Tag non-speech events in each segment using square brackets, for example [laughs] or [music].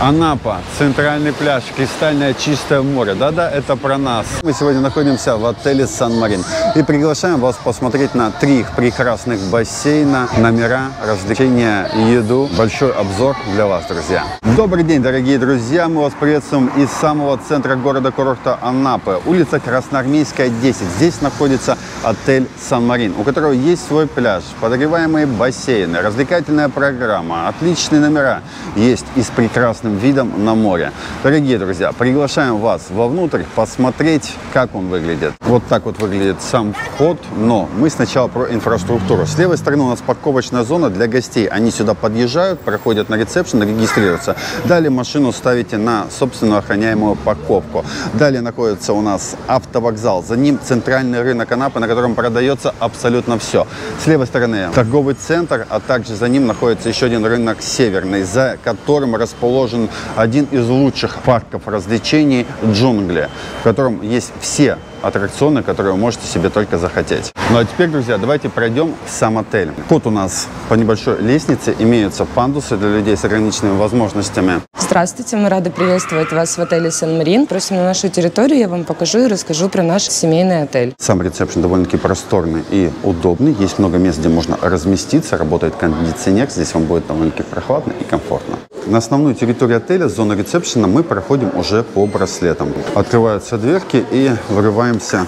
Анапа, центральный пляж, кристальное чистое море. Да-да, это про нас. Мы сегодня находимся в отеле Сан-Марин и приглашаем вас посмотреть на три прекрасных бассейна, номера, развлечения, еду. Большой обзор для вас, друзья. Добрый день, дорогие друзья. Мы вас приветствуем из самого центра города-курорта Анапы. Улица Красноармейская, 10. Здесь находится отель Сан-Марин, у которого есть свой пляж, подогреваемые бассейны, развлекательная программа, отличные номера. Есть и с прекрасным видом на море. Дорогие друзья, приглашаем вас вовнутрь посмотреть, как он выглядит. Вот так вот выглядит сам вход, но мы сначала про инфраструктуру. С левой стороны у нас парковочная зона для гостей. Они сюда подъезжают, проходят на ресепшн, регистрируются. Далее машину ставите на собственную охраняемую парковку. Далее находится у нас автовокзал. За ним центральный рынок Анапы, на котором продается абсолютно все. С левой стороны торговый центр, а также за ним находится еще один рынок северный, за которым расположен один из лучших парков развлечений «Джунгли», в котором есть все аттракционы, которые вы можете себе только захотеть. Ну а теперь, друзья, давайте пройдем в сам отель. Тут у нас по небольшой лестнице имеются пандусы для людей с ограниченными возможностями. Здравствуйте, мы рады приветствовать вас в отеле Сан-Марин. Просим на нашу территорию, я вам покажу и расскажу про наш семейный отель. Сам ресепшн довольно-таки просторный и удобный. Есть много мест, где можно разместиться. Работает кондиционер. Здесь вам будет довольно-таки прохладно и комфортно. На основную территорию отеля, зону ресепшена, мы проходим уже по браслетам. Открываются дверки и вырываемся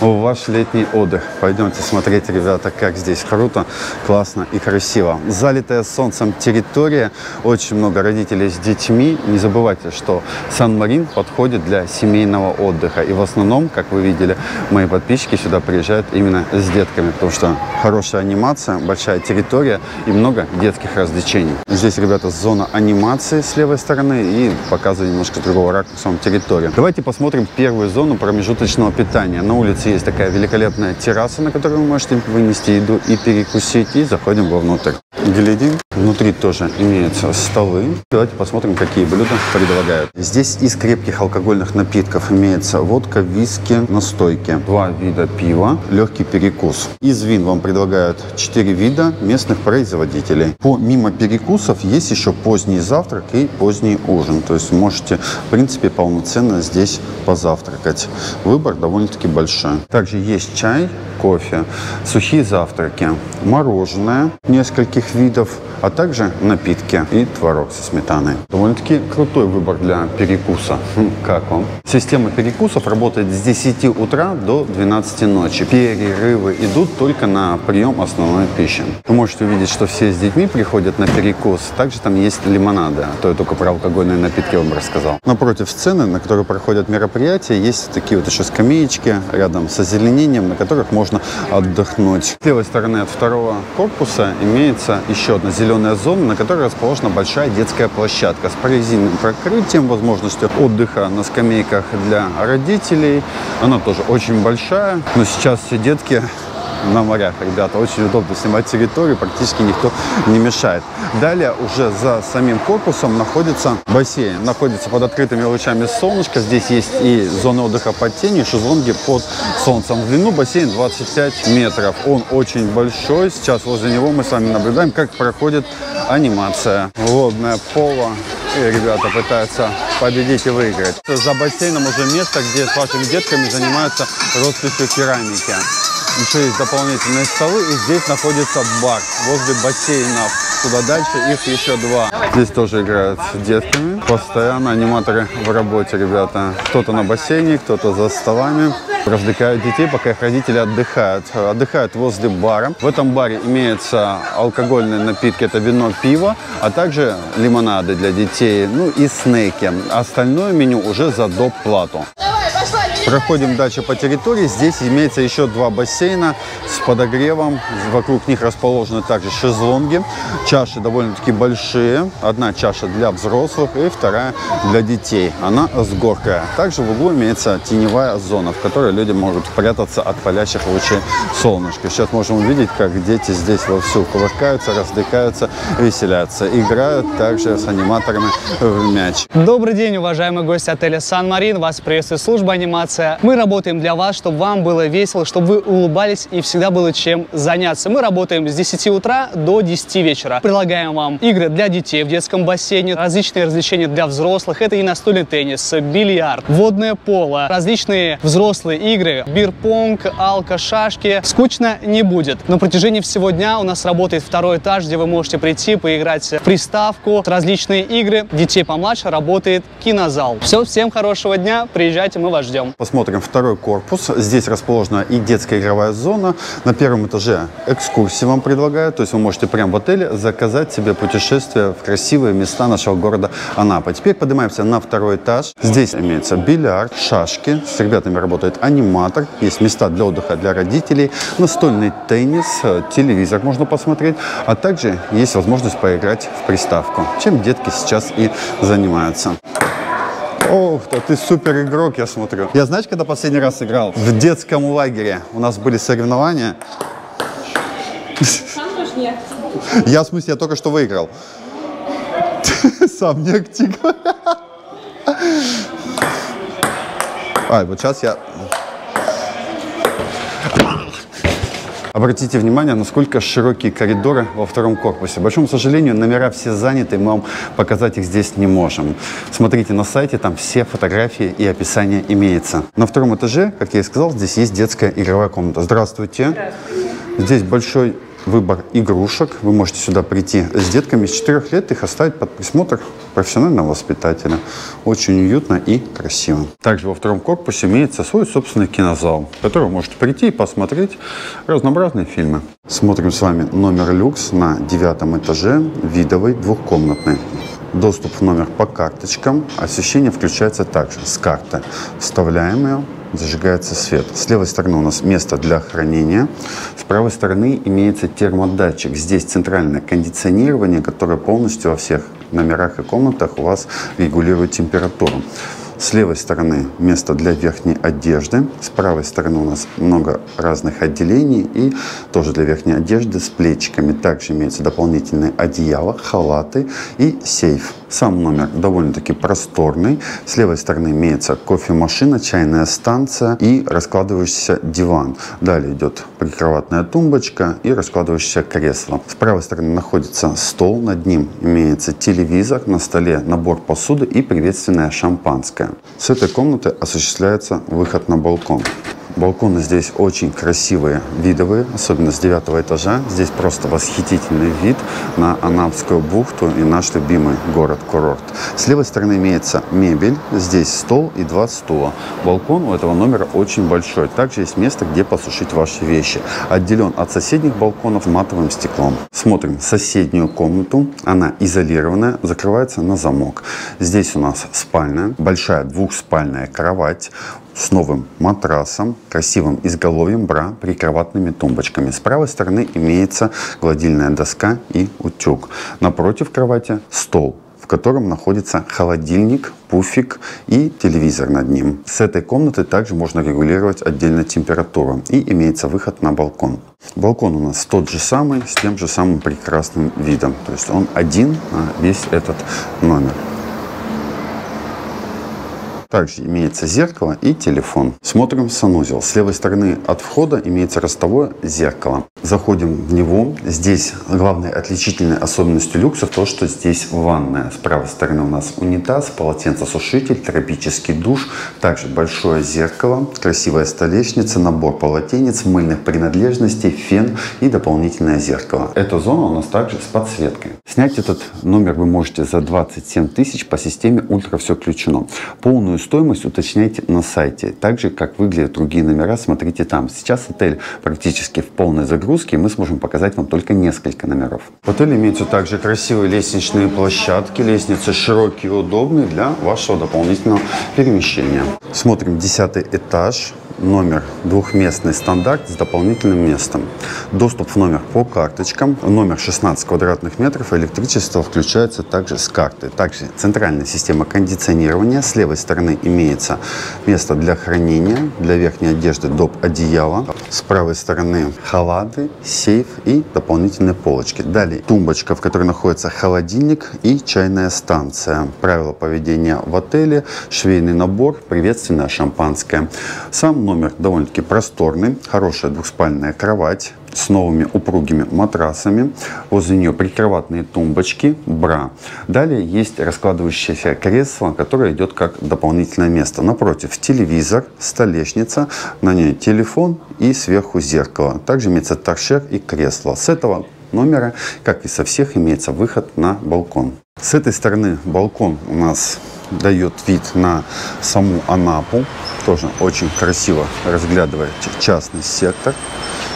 в ваш летний отдых. Пойдемте смотреть, ребята, как здесь круто, классно и красиво. Залитая солнцем территория, очень много родителей с детьми. Не забывайте, что Сан-Марин подходит для семейного отдыха. И в основном, как вы видели, мои подписчики сюда приезжают именно с детками, потому что хорошая анимация, большая территория и много детских развлечений. Здесь, ребята, зона анимации с левой стороны и показываю немножко другого ракурса вам территорию. Давайте посмотрим первую зону промежуточного питания. На улице есть такая великолепная терраса, на которой вы можете вынести еду и перекусить, и заходим вовнутрь. Глядим. Внутри тоже имеются столы. Давайте посмотрим, какие блюда предлагают. Здесь из крепких алкогольных напитков имеется водка, виски, настойки. Два вида пива, легкий перекус. Из вин вам предлагают четыре вида местных производителей. Помимо перекусов есть еще поздний завтрак и поздний ужин. То есть можете, в принципе, полноценно здесь позавтракать. Выбор довольно-таки большой. Также есть чай, кофе, сухие завтраки, мороженое нескольких видов, а также напитки и творог со сметаной. Довольно-таки крутой выбор для перекуса. Хм, как вам? Система перекусов работает с 10 утра до 12 ночи. Перерывы идут только на прием основной пищи. Вы можете увидеть, что все с детьми приходят на перекус. Также там есть лимонады, а то я только про алкогольные напитки вам рассказал. Напротив сцены, на которой проходят мероприятия, есть такие вот еще скамеечки рядом с озеленением, на которых можно отдохнуть. С левой стороны от второго корпуса имеется еще одна зеленая зона, на которой расположена большая детская площадка с прорезиненным покрытием, возможностью отдыха на скамейках для родителей. Она тоже очень большая, но сейчас все детки на морях, ребята. Очень удобно снимать территорию, практически никто не мешает. Далее уже за самим корпусом находится бассейн. Находится под открытыми лучами солнышка. Здесь есть и зона отдыха под тенью, шезлонги под солнцем. В длину бассейн 25 метров. Он очень большой. Сейчас возле него мы с вами наблюдаем, как проходит анимация. Водное поло. И ребята пытаются победить и выиграть. За бассейном уже место, где с вашими детками занимаются росписью керамики. Еще есть дополнительные столы, и здесь находится бар возле бассейнов. Туда дальше их еще два. Здесь тоже играют с детками. Постоянно аниматоры в работе, ребята. Кто-то на бассейне, кто-то за столами. Развлекают детей, пока их родители отдыхают. Отдыхают возле бара. В этом баре имеются алкогольные напитки, это вино, пиво, а также лимонады для детей, ну и снеки. Остальное меню уже за доп. плату. Проходим дальше по территории. Здесь имеется еще два бассейна с подогревом. Вокруг них расположены также шезлонги. Чаши довольно-таки большие. Одна чаша для взрослых и вторая для детей. Она с горкой. Также в углу имеется теневая зона, в которой люди могут прятаться от палящих лучей солнышка. Сейчас можем увидеть, как дети здесь вовсю кувыркаются, развлекаются, веселятся. Играют также с аниматорами в мяч. Добрый день, уважаемые гости отеля «Сан-Марин». Вас приветствует служба анимации называется «Мы работаем для вас, чтобы вам было весело, чтобы вы улыбались и всегда было чем заняться». Мы работаем с 10 утра до 10 вечера. Предлагаем вам игры для детей в детском бассейне, различные развлечения для взрослых. Это и настольный теннис, бильярд, водное поло, различные взрослые игры, бирпонг, алка, шашки. Скучно не будет. На протяжении всего дня у нас работает второй этаж, где вы можете прийти, поиграть в приставку, различные игры. Детей помладше работает кинозал. Все, всем хорошего дня, приезжайте, мы вас ждем. Посмотрим второй корпус. Здесь расположена и детская игровая зона. На первом этаже экскурсии вам предлагают. То есть вы можете прямо в отеле заказать себе путешествие в красивые места нашего города Анапа. Теперь поднимаемся на второй этаж. Здесь имеется бильярд, шашки. С ребятами работает аниматор. Есть места для отдыха для родителей. Настольный теннис, телевизор можно посмотреть. А также есть возможность поиграть в приставку. Чем детки сейчас и занимаются. Ох, да ты супер игрок, я смотрю. Я знаешь, когда последний раз играл? В детском лагере. У нас были соревнования. Сам тоже не Я, в смысле, я только что выиграл. [laughs] Сам не актив. А, вот сейчас я... Обратите внимание, насколько широкие коридоры во втором корпусе. К большому сожалению, номера все заняты, мы вам показать их здесь не можем. Смотрите на сайте, там все фотографии и описание имеется. На втором этаже, как я и сказал, здесь есть детская игровая комната. Здравствуйте. Здравствуйте. Здесь большой выбор игрушек. Вы можете сюда прийти с детками с 4 лет, их оставить под присмотр профессионального воспитателя. Очень уютно и красиво. Также во втором корпусе имеется свой собственный кинозал, в который вы можете прийти и посмотреть разнообразные фильмы. Смотрим с вами номер люкс на девятом этаже, видовый, двухкомнатный. Доступ в номер по карточкам. Освещение включается также с карты. Вставляем ее, зажигается свет. С левой стороны у нас место для хранения. С правой стороны имеется термодатчик. Здесь центральное кондиционирование, которое полностью во всех номерах и комнатах у вас регулирует температуру. С левой стороны место для верхней одежды. С правой стороны у нас много разных отделений и тоже для верхней одежды с плечиками. Также имеются дополнительные одеяла, халаты и сейф. Сам номер довольно-таки просторный. С левой стороны имеется кофемашина, чайная станция и раскладывающийся диван. Далее идет прикроватная тумбочка и раскладывающееся кресло. С правой стороны находится стол, над ним имеется телевизор, на столе набор посуды и приветственное шампанское. С этой комнаты осуществляется выход на балкон. Балконы здесь очень красивые, видовые, особенно с девятого этажа. Здесь просто восхитительный вид на Анапскую бухту и наш любимый город-курорт. С левой стороны имеется мебель, здесь стол и два стула. Балкон у этого номера очень большой. Также есть место, где посушить ваши вещи. Отделен от соседних балконов матовым стеклом. Смотрим соседнюю комнату. Она изолированная, закрывается на замок. Здесь у нас спальня, большая двухспальная кровать с новым матрасом, красивым изголовьем бра, прикроватными тумбочками. С правой стороны имеется гладильная доска и утюг. Напротив кровати стол в котором находится холодильник, пуфик и телевизор над ним. С этой комнаты также можно регулировать отдельно температуру и имеется выход на балкон. Балкон у нас тот же самый, с тем же самым прекрасным видом. То есть он один на весь этот номер. Также имеется зеркало и телефон. Смотрим санузел. С левой стороны от входа имеется ростовое зеркало. Заходим в него. Здесь главной отличительной особенностью люкса то, что здесь ванная. С правой стороны у нас унитаз, полотенцесушитель, тропический душ. Также большое зеркало, красивая столешница, набор полотенец, мыльных принадлежностей, фен и дополнительное зеркало. Эта зона у нас также с подсветкой. Снять этот номер вы можете за 27 тысяч по системе ультра все включено. Полную стоимость уточняйте на сайте. Также, как выглядят другие номера, смотрите там. Сейчас отель практически в полной загрузке, и мы сможем показать вам только несколько номеров. В отеле имеются также красивые лестничные площадки, лестницы широкие и удобные для вашего дополнительного перемещения. Смотрим десятый этаж. Номер двухместный стандарт с дополнительным местом. Доступ в номер по карточкам. Номер 16 квадратных метров. Электричество включается также с карты. Также центральная система кондиционирования. С левой стороны имеется место для хранения, для верхней одежды доп. одеяла. С правой стороны халаты, сейф и дополнительные полочки. Далее тумбочка, в которой находится холодильник и чайная станция. Правила поведения в отеле, швейный набор, приветственное шампанское. Сам номер довольно-таки просторный, хорошая двухспальная кровать, с новыми упругими матрасами. Возле нее прикроватные тумбочки, бра. Далее есть раскладывающееся кресло, которое идет как дополнительное место. Напротив телевизор, столешница, на ней телефон и сверху зеркало. Также имеется торшер и кресло. С этого номера, как и со всех, имеется выход на балкон. С этой стороны балкон у нас дает вид на саму Анапу. Тоже очень красиво разглядывая частный сектор.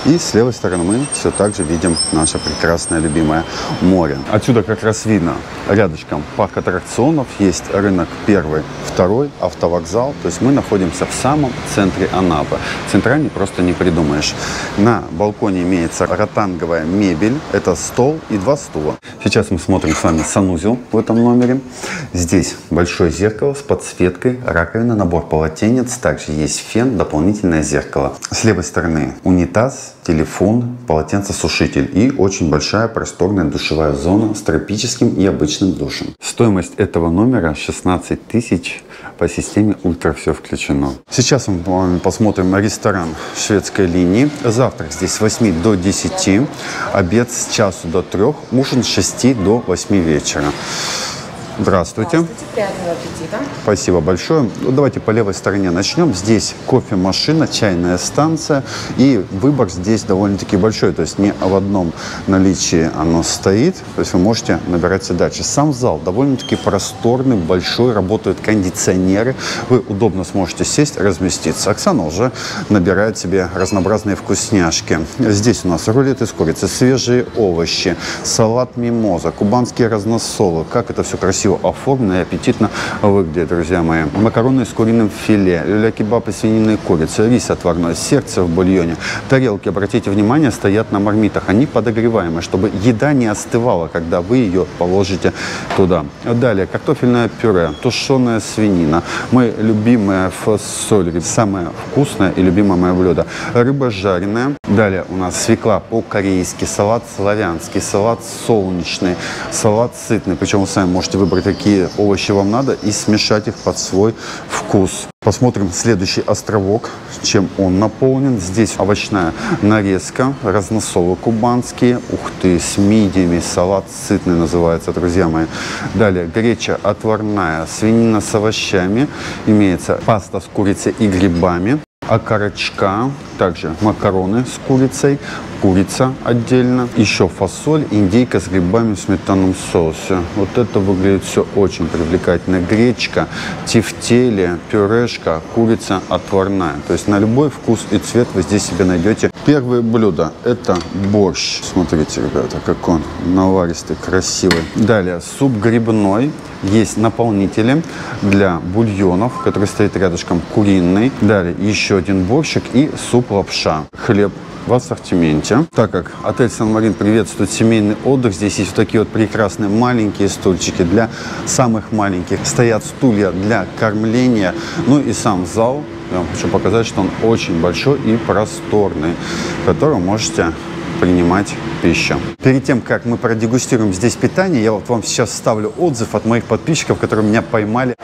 И с левой стороны мы все так же видим наше прекрасное любимое море. Отсюда как раз видно рядышком парк аттракционов, есть рынок первый, второй, автовокзал. То есть мы находимся в самом центре Анапы. Центральный просто не придумаешь. На балконе имеется ротанговая мебель. Это стол и два стула. Сейчас мы смотрим с вами санузел в этом номере. Здесь большое зеркало с подсветкой, раковина, набор полотенец. Также есть фен, дополнительное зеркало. С левой стороны унитаз, телефон, полотенцесушитель и очень большая просторная душевая зона с тропическим и обычным душем. Стоимость этого номера 16 тысяч по системе ультра все включено. Сейчас мы посмотрим ресторан шведской линии. Завтрак здесь с 8 до 10, обед с часу до 3, ужин с 6 до 8 вечера. Здравствуйте. Здравствуйте, приятного аппетита. Спасибо большое. Ну, давайте по левой стороне начнем. Здесь кофемашина, чайная станция. И выбор здесь довольно-таки большой. То есть не в одном наличии оно стоит. То есть вы можете набираться дальше. Сам зал довольно-таки просторный, большой. Работают кондиционеры. Вы удобно сможете сесть, разместиться. Оксана уже набирает себе разнообразные вкусняшки. Здесь у нас рулет из курицы, свежие овощи, салат мимоза, кубанские разносолы. Как это все красиво оформлено и аппетитно выглядит, друзья мои. Макароны с куриным филе, люля-кебаб из свинины и курицы, рис отварной, сердце в бульоне. Тарелки, обратите внимание, стоят на мармитах. Они подогреваемые, чтобы еда не остывала, когда вы ее положите туда. Далее, картофельное пюре, тушеная свинина. Мой любимая фасоль, самое вкусное и любимое мое блюдо. Рыба жареная. Далее у нас свекла по-корейски, салат славянский, салат солнечный, салат сытный. Причем вы сами можете выбрать, какие овощи вам надо и смешать их под свой вкус. Посмотрим следующий островок, чем он наполнен. Здесь овощная нарезка, разносолы кубанские. Ух ты, с мидиями, салат сытный называется, друзья мои. Далее греча отварная, свинина с овощами. Имеется паста с курицей и грибами окорочка, также макароны с курицей, курица отдельно, еще фасоль, индейка с грибами в сметанном соусе. Вот это выглядит все очень привлекательно. Гречка, тефтели, пюрешка, курица отварная. То есть на любой вкус и цвет вы здесь себе найдете. Первое блюдо – это борщ. Смотрите, ребята, как он наваристый, красивый. Далее суп грибной. Есть наполнители для бульонов, который стоит рядышком куриный. Далее еще один борщик и суп-лапша. Хлеб в ассортименте. Так как отель Сан-Марин приветствует семейный отдых, здесь есть вот такие вот прекрасные маленькие стульчики для самых маленьких. Стоят стулья для кормления. Ну и сам зал. Я вам хочу показать, что он очень большой и просторный, в котором можете принимать пищу. Перед тем, как мы продегустируем здесь питание, я вот вам сейчас ставлю отзыв от моих подписчиков, которые меня поймали.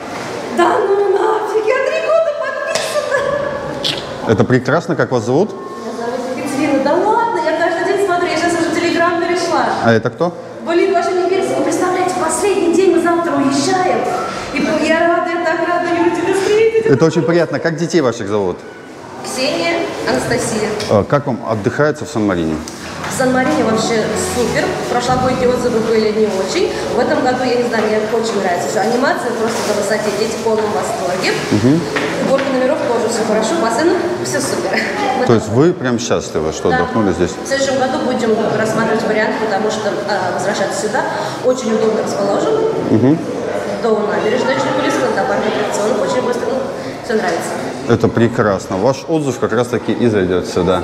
Да ну нафиг, я три года подписана. Это прекрасно, как вас зовут? Меня зовут Екатерина. Да ладно, я каждый день смотрю, я сейчас уже Телеграм перешла. А это кто? Блин, вообще не вы представляете, последний день мы завтра уезжаем. И я рада, я так рада, Юля, тебя встретить. Это очень приятно. Как детей ваших зовут? Ксения, Анастасия. А, Как вам отдыхается в Сан-Марине? В Сан-Марине вообще супер. Прошлогодние отзывы были не очень. В этом году, я не знаю, мне очень нравится. Что анимация просто на высоте. Дети в полном восторге. Уборка номеров тоже все хорошо. Бассейн, все супер. То есть вы прям счастливы, что Да. отдохнули здесь? В следующем году будем рассматривать варианты, потому что а, возвращаться сюда очень удобно расположен. До набережной очень близко, до парка аттракционов очень быстро. Ну, Все нравится. Это прекрасно. Ваш отзыв как раз таки и зайдет сюда.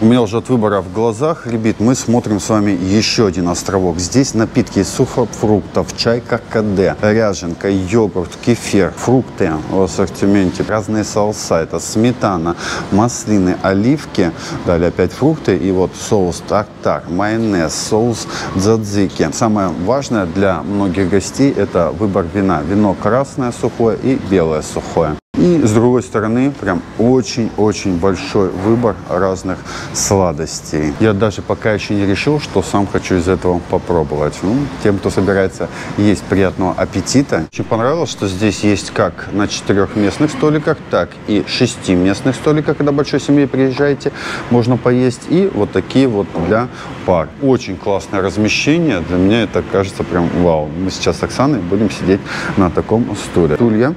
У меня уже от выбора в глазах, ребят, мы смотрим с вами еще один островок. Здесь напитки из сухофруктов, чай каркаде, ряженка, йогурт, кефир, фрукты в ассортименте, разные соуса, это сметана, маслины, оливки, далее опять фрукты и вот соус тартар, майонез, соус дзадзики. Самое важное для многих гостей это выбор вина. Вино красное сухое и белое сухое. И с другой стороны, прям очень-очень большой выбор разных сладостей. Я даже пока еще не решил, что сам хочу из этого попробовать. Ну, тем, кто собирается есть приятного аппетита. Очень понравилось, что здесь есть как на четырехместных столиках, так и шестиместных столиках, когда большой семьей приезжаете, можно поесть. И вот такие вот для пар. Очень классное размещение. Для меня это кажется прям вау. Мы сейчас с Оксаной будем сидеть на таком стуле. Стулья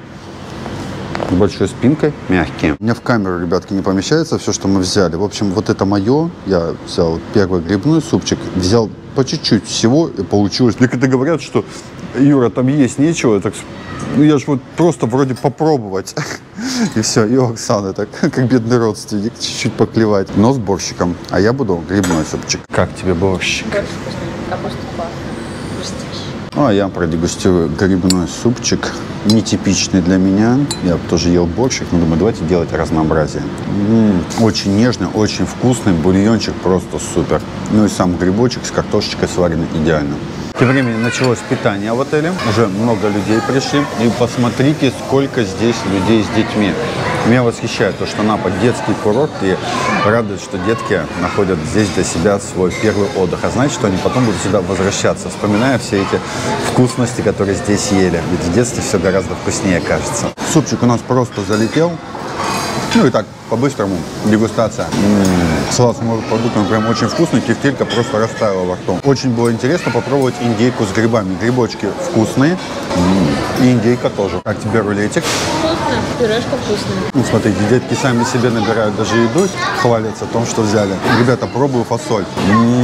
с большой спинкой, мягкие. У меня в камеру, ребятки, не помещается все, что мы взяли. В общем, вот это мое. Я взял первый грибной супчик, взял по чуть-чуть всего, и получилось. Мне когда говорят, что Юра, там есть нечего, так ну я же вот просто вроде попробовать. [laughs] И все, и у Оксаны так, [laughs] как бедный родственник, чуть-чуть поклевать. Но с борщиком. А я буду грибной супчик. Как тебе борщик? Борщ вкусный. Капуста а я продегустирую грибной супчик, нетипичный для меня. Я тоже ел борщик, но думаю, давайте делать разнообразие. М-м, очень нежный, очень вкусный, бульончик просто супер. Ну и сам грибочек с картошечкой сваренный идеально. Тем временем началось питание в отеле. Уже много людей пришли. И посмотрите, сколько здесь людей с детьми. Меня восхищает то, что Напа детский курорт и радует, что детки находят здесь для себя свой первый отдых. А значит, что они потом будут сюда возвращаться, вспоминая все эти вкусности, которые здесь ели. Ведь в детстве все гораздо вкуснее кажется. Супчик у нас просто залетел. Ну и так, по-быстрому, дегустация. М-м-м. Салат с морепродуктами прям очень вкусный, тефтелька просто растаяла во рту. Очень было интересно попробовать индейку с грибами. Грибочки вкусные, м-м. и индейка тоже. Как тебе рулетик? Вкусно, пюрешка вкусная. Ну, смотрите, детки сами себе набирают даже еду, хвалятся о том, что взяли. Ребята, пробую фасоль. М-м-м.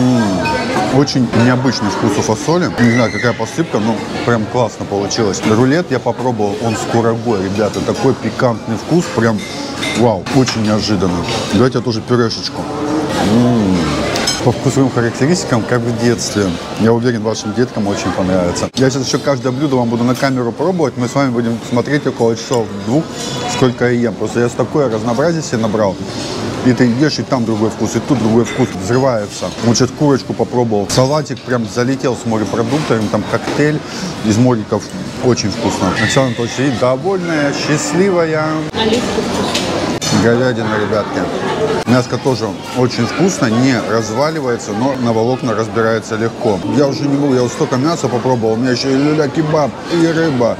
Очень необычный вкус у фасоли. Не знаю, какая посыпка, но прям классно получилось. Рулет я попробовал, он с курагой, ребята. Такой пикантный вкус, прям вау, очень неожиданно. Давайте я тоже пюрешечку. М-м-м. По вкусовым характеристикам, как в детстве. Я уверен, вашим деткам очень понравится. Я сейчас еще каждое блюдо вам буду на камеру пробовать. Мы с вами будем смотреть около часов двух, сколько я ем. Просто я такое разнообразие себе набрал. И ты ешь, и там другой вкус, и тут другой вкус. Взрывается. Сейчас курочку попробовал. Салатик прям залетел с морепродуктами. Там коктейль из мориков. Очень вкусно. Оксана Анатольевич и довольная, счастливая. Говядина, ребятки. Мяско тоже очень вкусно, не разваливается, но на волокна разбирается легко. Я уже не могу, я вот столько мяса попробовал, у меня еще и люля-кебаб, и рыба.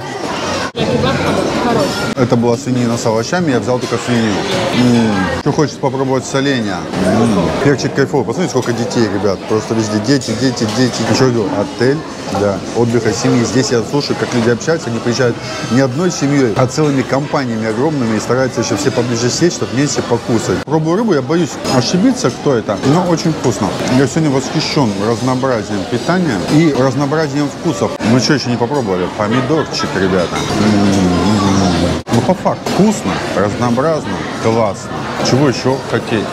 Это была свинина с овощами, я взял только свинину. М-м. Что хочется попробовать соленья. М-м. Перчик кайфовый. Посмотрите, сколько детей, ребят. Просто везде дети, дети, дети. Еще говорю, отель для отдыха семьи. Здесь я слушаю, как люди общаются. Они приезжают не одной семьей, а целыми компаниями огромными и стараются еще все поближе сесть, чтобы вместе покусать. Пробую рыбу, я боюсь ошибиться, кто это, но очень вкусно. Я сегодня восхищен разнообразием питания и разнообразием вкусов. Мы что еще не попробовали? Помидорчик, ребята. Ну, по факту, вкусно, разнообразно, классно. Чего еще хотеть?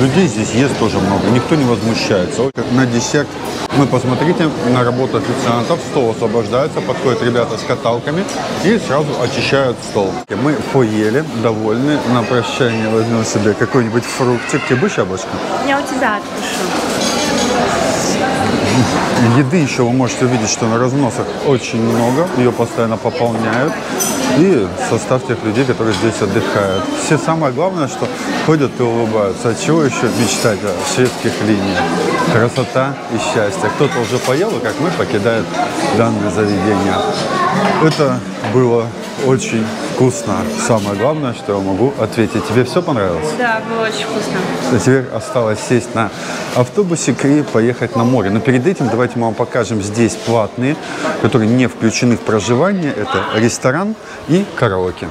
Людей здесь ест тоже много, никто не возмущается. На десерт, мы посмотрите на работу официантов, стол освобождается, подходят ребята с каталками и сразу очищают стол. Мы поели, довольны, на прощание возьмем себе какой-нибудь фруктик. Тебе будешь яблочко? Я у тебя откушу. Еды еще вы можете увидеть, что на разносах очень много, ее постоянно пополняют. И состав тех людей, которые здесь отдыхают. Все самое главное, что ходят и улыбаются. От чего еще мечтать о шведских линиях? Красота и счастье. Кто-то уже поел, и как мы, покидает данное заведение. Это было очень вкусно. Самое главное, что я могу ответить. Тебе все понравилось? Да, было очень вкусно. А теперь осталось сесть на автобусик и поехать на море. Но перед этим давайте мы вам покажем здесь платные, которые не включены в проживание. Это ресторан и караоке.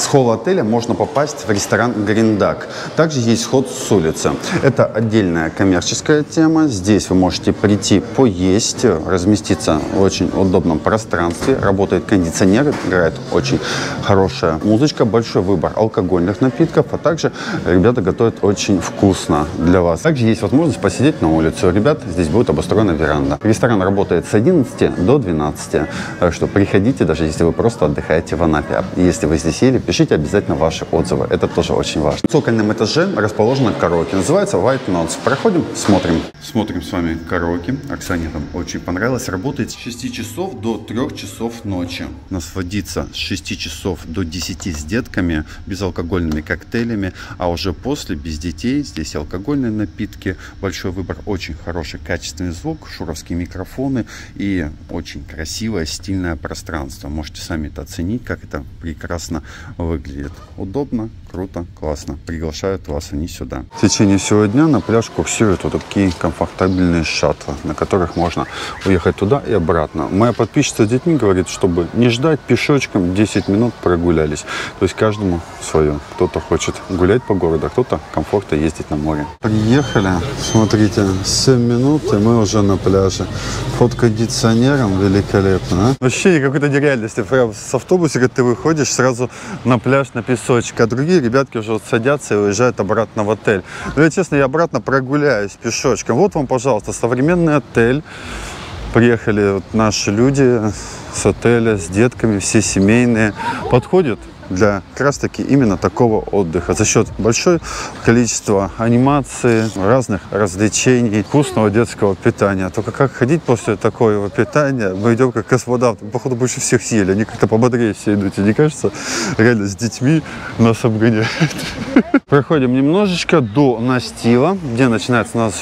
С холла отеля можно попасть в ресторан «Гриндак». Также есть вход с улицы. Это отдельная коммерческая тема. Здесь вы можете прийти поесть, разместиться в очень удобном пространстве. Работает кондиционер, играет очень хорошая музычка, большой выбор алкогольных напитков, а также ребята готовят очень вкусно для вас. Также есть возможность посидеть на улице. Ребят здесь будет обустроена веранда. Ресторан работает с 11 до 12. Так что приходите, даже если вы просто отдыхаете в Анапе. Если вы здесь ели, пишите обязательно ваши отзывы. Это тоже очень важно. В цокольном этаже расположена караоке. Называется White Notes. Проходим, смотрим. Смотрим с вами караоке. Оксане там очень понравилось. Работает с 6 часов до 3 часов ночи. Нас с 6 часов до 10 с детками, безалкогольными коктейлями, а уже после без детей. Здесь алкогольные напитки, большой выбор, очень хороший качественный звук, шуровские микрофоны и очень красивое стильное пространство. Можете сами это оценить, как это прекрасно выглядит. Удобно, круто, классно. Приглашают вас они сюда. В течение всего дня на пляж курсируют вот такие комфортабельные шаттлы, на которых можно уехать туда и обратно. Моя подписчица с детьми говорит, чтобы не ждать пешочком 10 минут прогулялись. То есть каждому свое. Кто-то хочет гулять по городу, а кто-то комфортно ездить на море. Приехали, смотрите, 7 минут и мы уже на пляже. Под кондиционером великолепно. А? Ощущение какой-то нереальности. Прям с автобуса, когда ты выходишь, сразу на пляж, на песочек. А другие ребятки уже садятся и уезжают обратно в отель. Но я честно, я обратно прогуляюсь пешочком. Вот вам, пожалуйста, современный отель. Приехали вот наши люди с отеля, с детками, все семейные. Подходят для как раз таки именно такого отдыха. За счет большого количества анимации, разных развлечений, вкусного детского питания. Только как ходить после такого питания, мы идем как космонавты. Походу, больше всех съели. Они как-то пободрее все идут. И не кажется, реально с детьми нас обгоняют. [laughs] Проходим немножечко до настила, где начинается у нас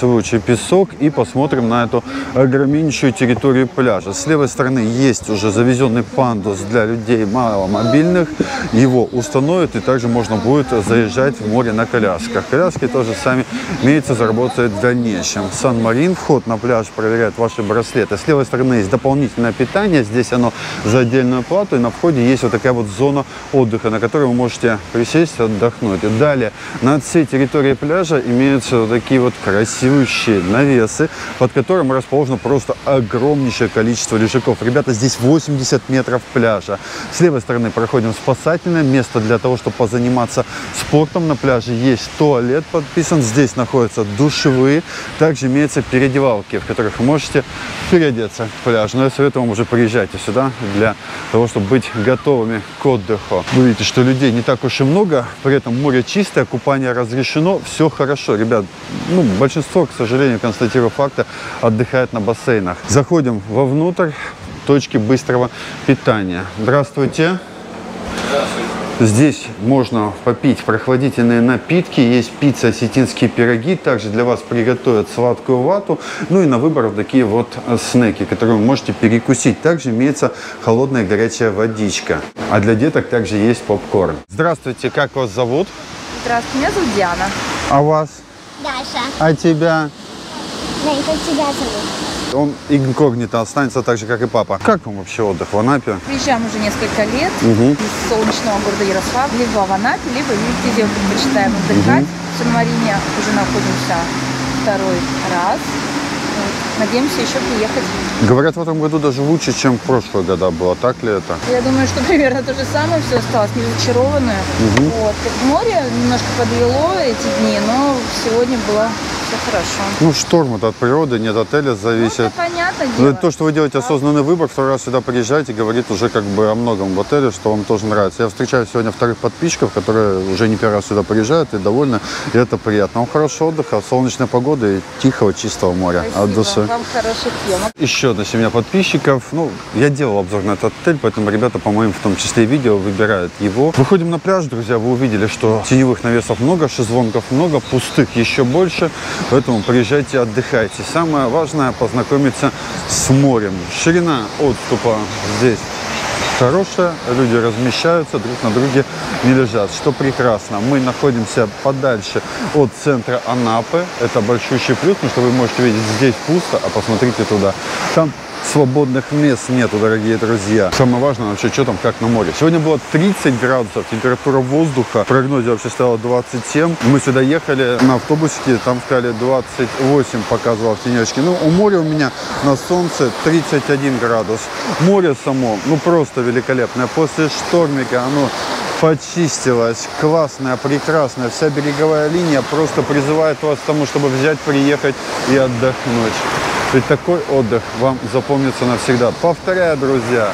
песок, и посмотрим на эту огромнейшую территорию пляжа. С левой стороны есть уже завезенный пандус для людей маломобильных. Его установят, и также можно будет заезжать в море на колясках. Коляски тоже сами имеется заработать в дальнейшем. Сан-Марин, вход на пляж проверяет ваши браслеты. С левой стороны есть дополнительное питание, здесь оно за отдельную плату, и на входе есть вот такая вот зона отдыха, на которой вы можете присесть, отдохнуть. И далее над всей территорией пляжа имеются вот такие вот красивые навесы, под которым расположено просто огромнейшее количество лежаков. Ребята, здесь 80 метров пляжа. С левой стороны проходим спасательное место для того, чтобы позаниматься спортом на пляже. Есть туалет подписан, здесь находятся душевые, также имеются переодевалки, в которых вы можете переодеться к пляжу. Но я советую вам уже приезжайте сюда для того, чтобы быть готовыми к отдыху. Вы видите, что людей не так уж и много, при этом море чистое, купание разрешено, все хорошо. Ребят, ну, большинство, к сожалению, констатирую факта, отдыхает на бассейнах. Заходим вовнутрь точки быстрого питания. Здравствуйте. Здесь можно попить прохладительные напитки, есть пицца, осетинские пироги, также для вас приготовят сладкую вату, ну и на выбор вот такие вот э, снеки, которые вы можете перекусить. Также имеется холодная горячая водичка, а для деток также есть попкорн. Здравствуйте, как вас зовут? Здравствуйте, меня зовут Диана. А вас? Даша. А тебя? Жень, как тебя зовут? Он инкогнито останется так же, как и папа. Как вам вообще отдых в Анапе? Приезжаем уже несколько лет Мгм. из солнечного города Ярослав, либо в Анапе, либо везде предпочитаем отдыхать. В Сан-Марине уже находимся второй раз. Надеемся еще приехать. Говорят, в этом году даже лучше, чем в прошлые года было. Так ли это? Я думаю, что [laughs] примерно то же самое, все осталось не разочарованное. Вот. Море немножко подвело эти дни, но сегодня было все хорошо. Ну, шторм это от природы, не от отеля Ну, зависит. это понятное Ну, это то, что вы делаете осознанный выбор, второй раз сюда приезжаете, говорит уже как бы о многом в отеле, что вам тоже нравится. Я встречаю сегодня вторых подписчиков, которые уже не первый раз сюда приезжают и довольны, и это приятно. Вам хорошего отдыха, солнечной погоды и тихого, чистого моря от Спасибо. души. Вам хороших съемок. Еще одна семья подписчиков. Ну, я делал обзор на этот отель, поэтому ребята, по моим, в том числе видео, выбирают его. Выходим на пляж, друзья, вы увидели, что теневых навесов много, шезлонгов много, пустых еще больше, поэтому приезжайте, отдыхайте. Самое важное познакомиться с морем. Ширина отступа здесь хорошая, люди размещаются, друг на друге не лежат, что прекрасно. Мы находимся подальше от центра Анапы, это большущий плюс, потому что вы можете видеть здесь пусто, а посмотрите туда. Там свободных мест нету, дорогие друзья. Самое важное вообще, что там, как на море. Сегодня было 30 градусов, температура воздуха, в прогнозе вообще стало 27. Мы сюда ехали на автобусике, там сказали 28 показывал в тенечке. Ну, у моря у меня на солнце 31 градус. Море само, ну, просто великолепное. После штормика оно почистилась, классная, прекрасная. Вся береговая линия просто призывает вас к тому, чтобы взять, приехать и отдохнуть. Ведь такой отдых вам запомнится навсегда. Повторяю, друзья,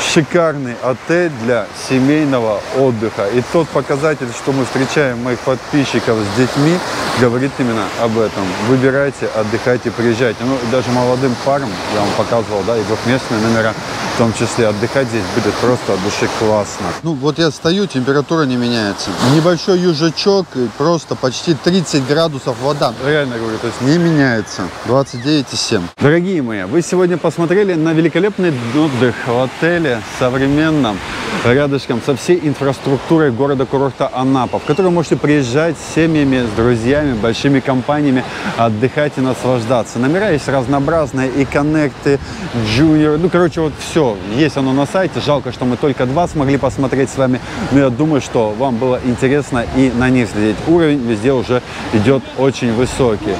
шикарный отель для семейного отдыха. И тот показатель, что мы встречаем моих подписчиков с детьми, говорит именно об этом. Выбирайте, отдыхайте, приезжайте. Ну, и даже молодым парам, я вам показывал, да, и двухместные номера, в том числе отдыхать здесь будет просто от души классно. Ну, вот я стою, температура не меняется. Небольшой южачок, и просто почти 30 градусов вода. Реально говорю, то есть не меняется. 29,7. Дорогие мои, вы сегодня посмотрели на великолепный отдых в отеле современном, рядышком со всей инфраструктурой города-курорта Анапа, в который можете приезжать с семьями, с друзьями, большими компаниями, отдыхать и наслаждаться. Номера есть разнообразные, и коннекты, джуниор, ну, короче, вот все. Есть оно на сайте. Жалко, что мы только два смогли посмотреть с вами, но я думаю, что вам было интересно и на них следить. Уровень везде уже идет очень высокий.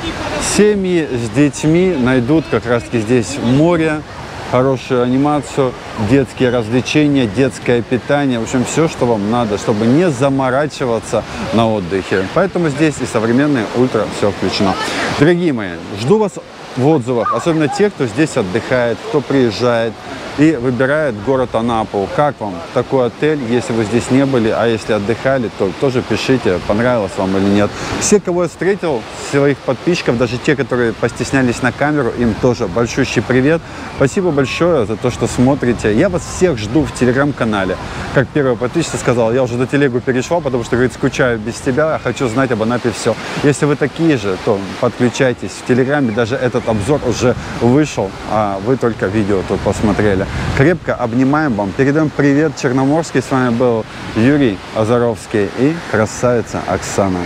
Семьи с детьми найдут как раз-таки здесь море, хорошую анимацию, детские развлечения, детское питание, в общем, все, что вам надо, чтобы не заморачиваться на отдыхе. Поэтому здесь и современный ультра все включено. Дорогие мои, жду вас в отзывах, особенно те, кто здесь отдыхает, кто приезжает и выбирает город Анапу. Как вам такой отель, если вы здесь не были, а если отдыхали, то тоже пишите, понравилось вам или нет. Все, кого я встретил, своих подписчиков, даже те, которые постеснялись на камеру, им тоже большущий привет. Спасибо большое за то, что смотрите. Я вас всех жду в телеграм-канале. Как первая подписчица сказала, я уже до телегу перешла, потому что, говорит, скучаю без тебя, а хочу знать об Анапе все. Если вы такие же, то подключайтесь в телеграме, даже этот обзор уже вышел, а вы только видео тут посмотрели. Крепко обнимаем вам, передаем привет Черноморский. С вами был Юрий Азаровский и красавица Оксана.